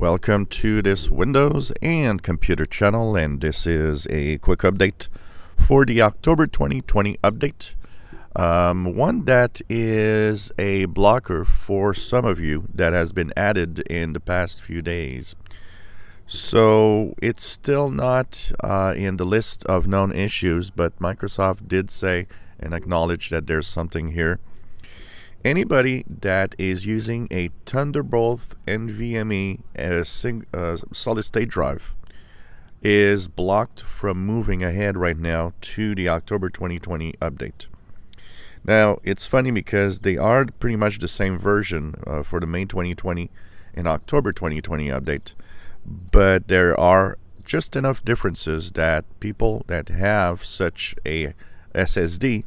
Welcome to this Windows and computer channel and this is a quick update for the October 2020 update. Um, one that is a blocker for some of you that has been added in the past few days. So it's still not uh, in the list of known issues, but Microsoft did say and acknowledge that there's something here anybody that is using a Thunderbolt NVMe a uh, solid state drive is blocked from moving ahead right now to the October 2020 update. Now, it's funny because they are pretty much the same version uh, for the May 2020 and October 2020 update, but there are just enough differences that people that have such a SSD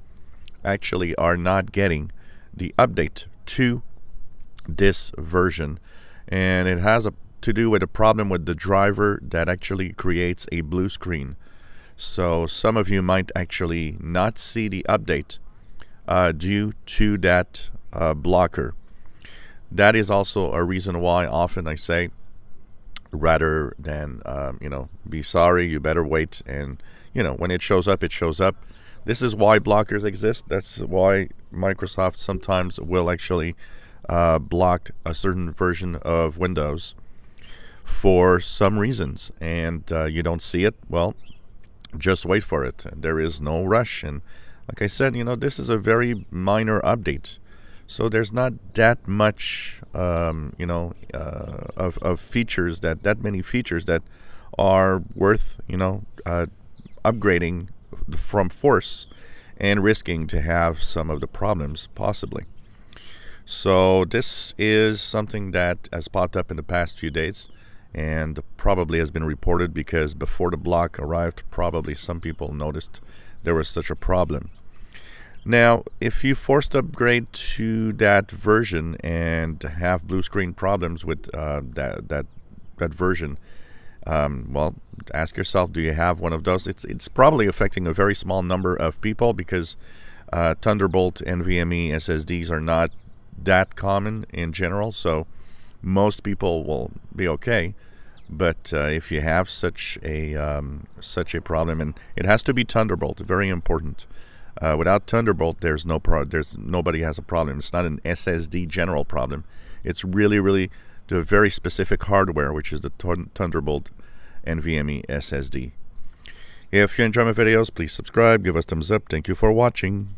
actually are not getting the update to this version. And it has a, to do with a problem with the driver that actually creates a blue screen. So some of you might actually not see the update uh, due to that uh, blocker. That is also a reason why often I say rather than um, you know be sorry you better wait and you know when it shows up it shows up this is why blockers exist. That's why Microsoft sometimes will actually uh, block a certain version of Windows for some reasons. And uh, you don't see it, well, just wait for it. There is no rush. And like I said, you know, this is a very minor update. So there's not that much, um, you know, uh, of, of features that that many features that are worth, you know, uh, upgrading from force and risking to have some of the problems possibly. So this is something that has popped up in the past few days and probably has been reported because before the block arrived probably some people noticed there was such a problem. Now, if you forced upgrade to that version and have blue screen problems with uh, that that that version, um, well, ask yourself, do you have one of those? It's it's probably affecting a very small number of people because uh, Thunderbolt NVMe SSDs are not that common in general. So most people will be okay. But uh, if you have such a um, such a problem, and it has to be Thunderbolt, very important. Uh, without Thunderbolt, there's no pro- there's nobody has a problem. It's not an SSD general problem. It's really really to a very specific hardware, which is the Thunderbolt NVMe SSD. If you enjoy my videos, please subscribe, give us thumbs up. Thank you for watching.